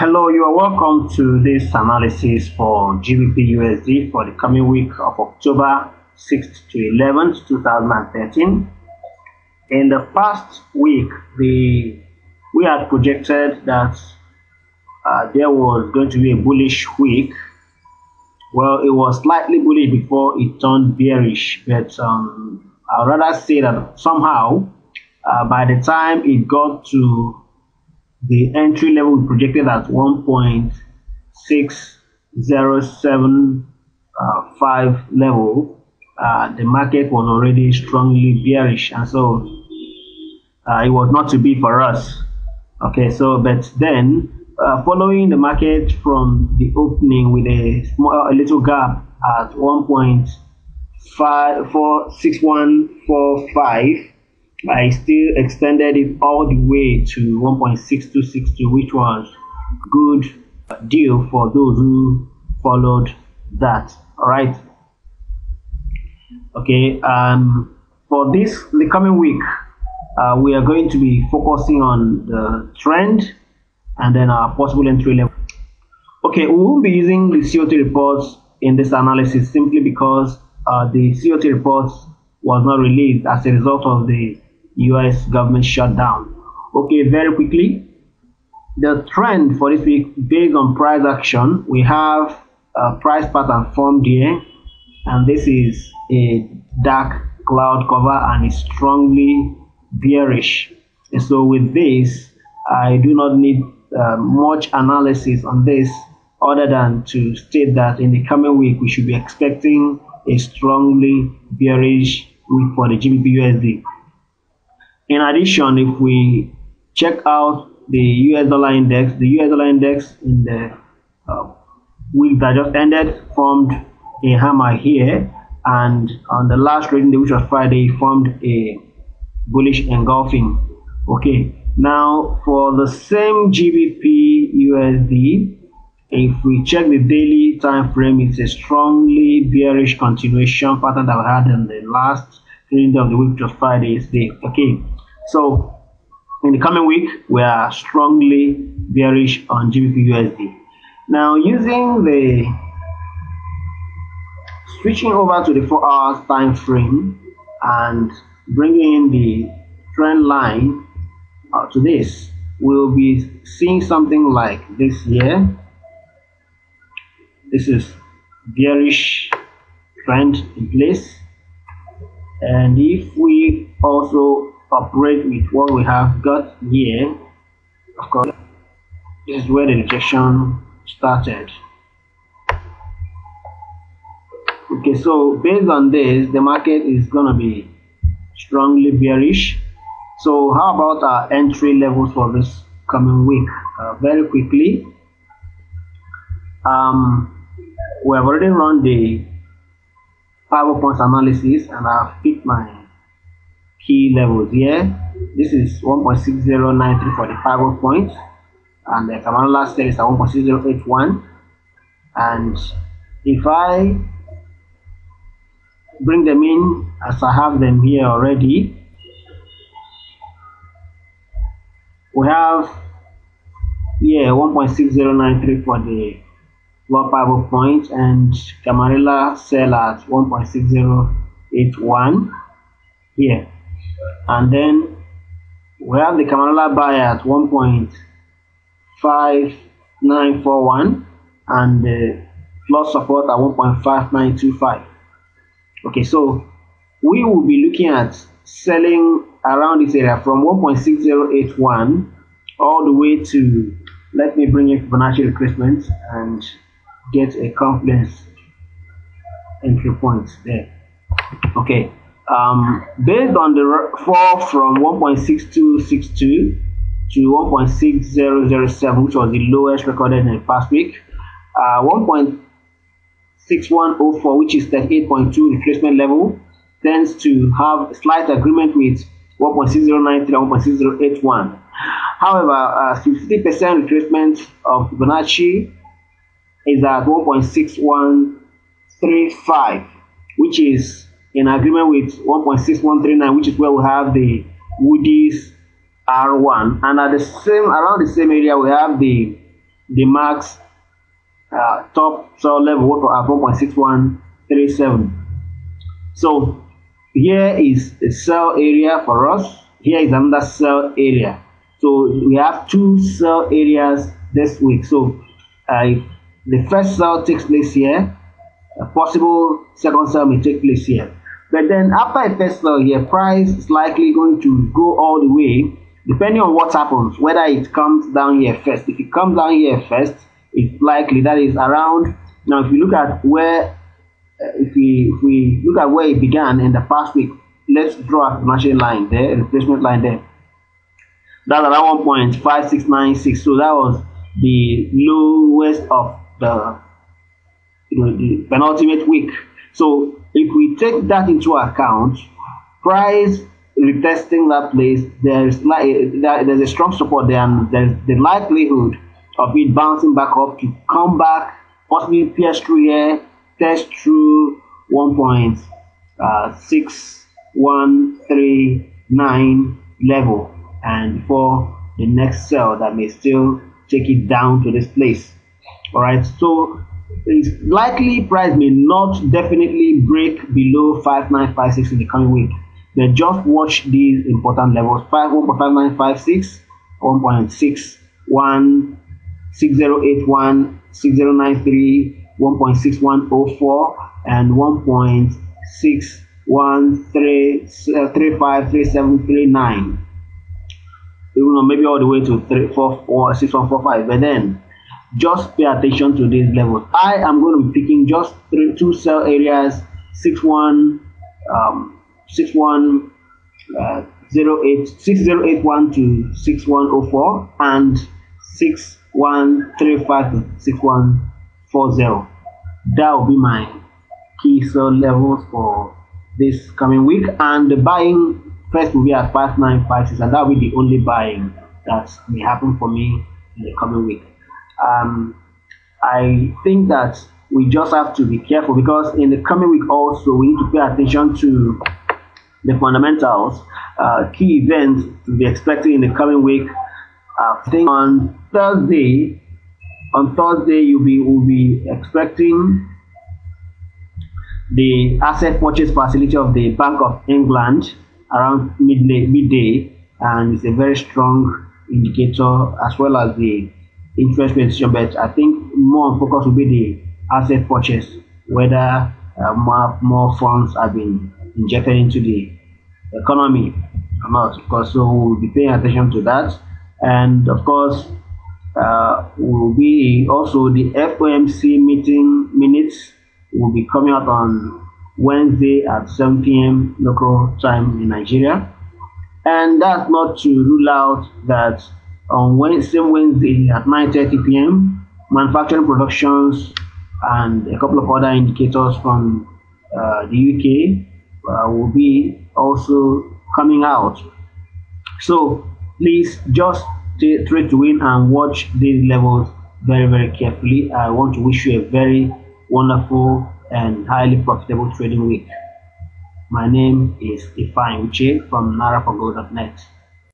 Hello, you are welcome to this analysis for GBP USD for the coming week of October 6th to 11th, 2013. In the past week, the we had projected that uh, there was going to be a bullish week. Well, it was slightly bullish before it turned bearish, but um, I'd rather say that somehow uh, by the time it got to the entry level projected at 1.6075 uh, level, uh, the market was already strongly bearish, and so uh, it was not to be for us. Okay, so but then uh, following the market from the opening with a small, a little gap at 1.6145 I still extended it all the way to 1.6262, which was good deal for those who followed that. All right. Okay. Um, for this the coming week, uh, we are going to be focusing on the trend and then our possible entry level. Okay, we won't be using the COT reports in this analysis simply because uh, the COT reports was not released as a result of the US government shutdown. Okay, very quickly, the trend for this week based on price action, we have a price pattern formed here, and this is a dark cloud cover and is strongly bearish. And so with this, I do not need uh, much analysis on this other than to state that in the coming week we should be expecting a strongly bearish week for the GBP USD. In addition, if we check out the US dollar index, the US dollar index in the uh, week that just ended formed a hammer here, and on the last trading day, which was Friday, formed a bullish engulfing. Okay, now for the same GBP USD, if we check the daily time frame, it's a strongly bearish continuation pattern that we had in the last trading day of the week, which was Friday's day. Okay, so in the coming week, we are strongly bearish on GBP USD. Now using the switching over to the 4 hours time frame and bringing in the trend line uh, to this, we'll be seeing something like this here. This is bearish trend in place. And if we also operate with what we have got here of course this is where the rejection started. Okay so based on this the market is gonna be strongly bearish. So how about our entry levels for this coming week? Uh, very quickly um, we have already run the five points analysis and I've picked my key levels here. This is 1.6093 for the point, and the Camarilla sell is at 1.6081. And if I bring them in as I have them here already, we have here 1.6093 for the pivot point and Camarilla sell at 1.6081 here and then we have the Camarilla buy at 1.5941 and the floor support at 1.5925 okay so we will be looking at selling around this area from 1.6081 all the way to let me bring in Fibonacci retracement and get a confidence entry point there. Okay um, based on the fall from 1.6262 to 1.6007, which was the lowest recorded in the past week, uh, 1.6104, which is 38.2 retracement level, tends to have slight agreement with 1.6093 and 1.6081. However, uh, 50% retracement of Fibonacci is at 1.6135, which is in agreement with 1.6139 which is where we have the Woodie's R1 and at the same around the same area we have the the max uh, top sell level at 1.6137. So here is a sell area for us. Here is another sell area. So we have two sell areas this week. So uh, the first sell takes place here, a possible second sell may take place here. But then after a first sell here, price is likely going to go all the way depending on what happens, whether it comes down here first. If it comes down here first, it's likely that is around. Now, if you look at where, uh, if we if we look at where it began in the past week, let's draw a matching line there, a replacement line there. That's around 1.5696. So that was the lowest of the you know the penultimate week. So if we take that into account, price retesting that place, there's like there's a strong support there, and there's the likelihood of it bouncing back up to come back, possibly pierce through here, test through uh, 1.6139 level, and for the next sell that may still take it down to this place. All right, so likely price may not definitely break below 5956 in the coming week. Then just watch these important levels 5 1.5956, 1.61, 6081, 6093, 1.6104, and 1.61353739. Uh, you know, maybe all the way to 3, 4, 4, 6145. But then just pay attention to these levels. I am going to be picking just three, two sell areas, 61, um, 61 uh, 08, 6081 to 6104 and 6135 to 6140. That will be my key sell levels for this coming week and the buying first will be at 5956 and that will be the only buying that may happen for me in the coming week. Um, I think that we just have to be careful because in the coming week also we need to pay attention to the fundamentals, uh, key events to be expected in the coming week. I think on Thursday, on Thursday you'll be will be expecting the asset purchase facility of the Bank of England around midday, midday and it's a very strong indicator as well as the interest rate decision. But I think more focus will be the asset purchase, whether uh, more, more funds have been injected into the economy or not. Of course, so we'll be paying attention to that. And of course, uh, will be also the FOMC meeting minutes will be coming out on Wednesday at 7 p.m. local time in Nigeria. And that's not to rule out that on Wednesday, Wednesday at 9:30 p.m., manufacturing productions and a couple of other indicators from uh, the UK uh, will be also coming out. So please just try to win and watch these levels very very carefully. I want to wish you a very wonderful and highly profitable trading week. My name is Ifeanyi Uche from NaraForGold.net.